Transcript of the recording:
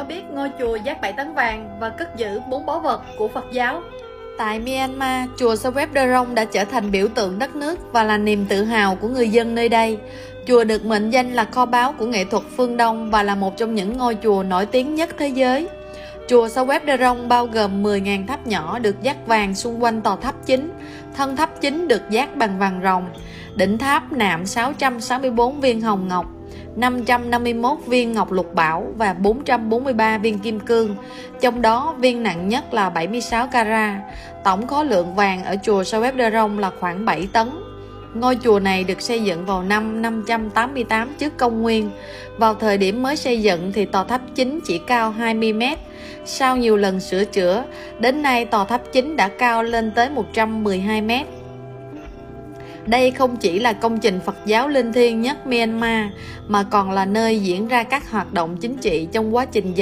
có biết ngôi chùa Giác Bảy Tấn Vàng và cất giữ bốn báu vật của Phật giáo? Tại Myanmar, chùa Sawep Darong đã trở thành biểu tượng đất nước và là niềm tự hào của người dân nơi đây. Chùa được mệnh danh là kho báu của nghệ thuật phương Đông và là một trong những ngôi chùa nổi tiếng nhất thế giới. Chùa Sawep Darong bao gồm 10.000 tháp nhỏ được dát vàng xung quanh tòa tháp chính. Thân tháp chính được dát bằng vàng rồng. Đỉnh tháp nạm 664 viên hồng ngọc 551 viên ngọc lục bảo và 443 viên kim cương, trong đó viên nặng nhất là 76 carat. Tổng khối lượng vàng ở chùa Saweb Darong là khoảng 7 tấn. Ngôi chùa này được xây dựng vào năm 588 trước công nguyên. Vào thời điểm mới xây dựng thì tòa tháp chính chỉ cao 20 mét. Sau nhiều lần sửa chữa, đến nay tòa tháp chính đã cao lên tới 112 mét. Đây không chỉ là công trình Phật giáo linh thiêng nhất Myanmar, mà còn là nơi diễn ra các hoạt động chính trị trong quá trình